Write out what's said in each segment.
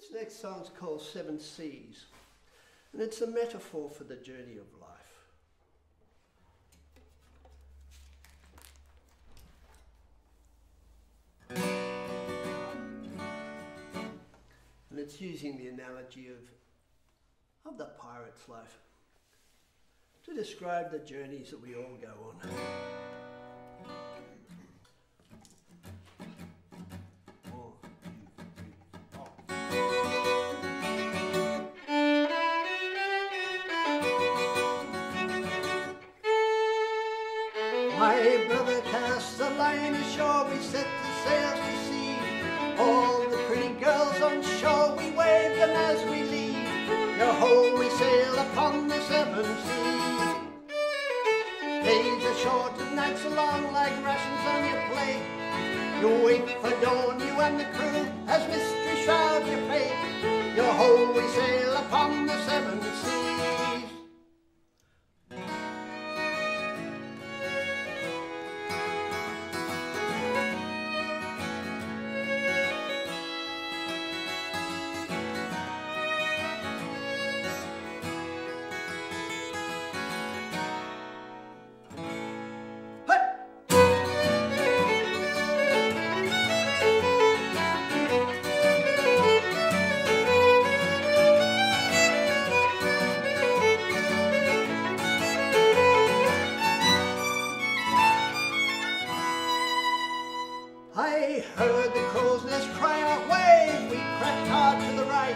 This next song's called Seven Seas, and it's a metaphor for the journey of life. And it's using the analogy of, of the pirate's life to describe the journeys that we all go on. My brother cast the line ashore, we set the sails to sea. All the pretty girls on shore, we wave them as we leave. Yo ho, we sail upon the seven seas. Days are short and nights are long, like rations on your plate. You wait for dawn, you and the crew, as mystery shrouds your fate. Yo ho, we sail upon I heard the crow's nest cry out, wave, we cracked hard to the right.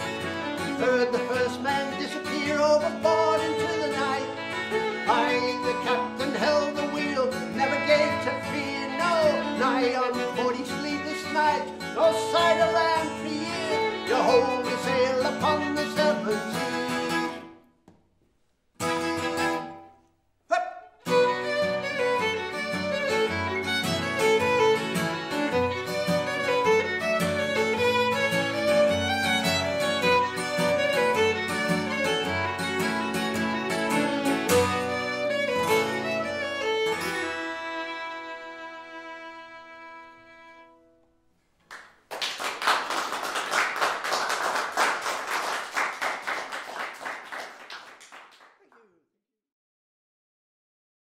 Heard the first man disappear overboard into the night. I, the captain, held the wheel, never gave to fear, no. Nigh on forty sleepless nights, no sight of land for years. We sail upon the seven seas.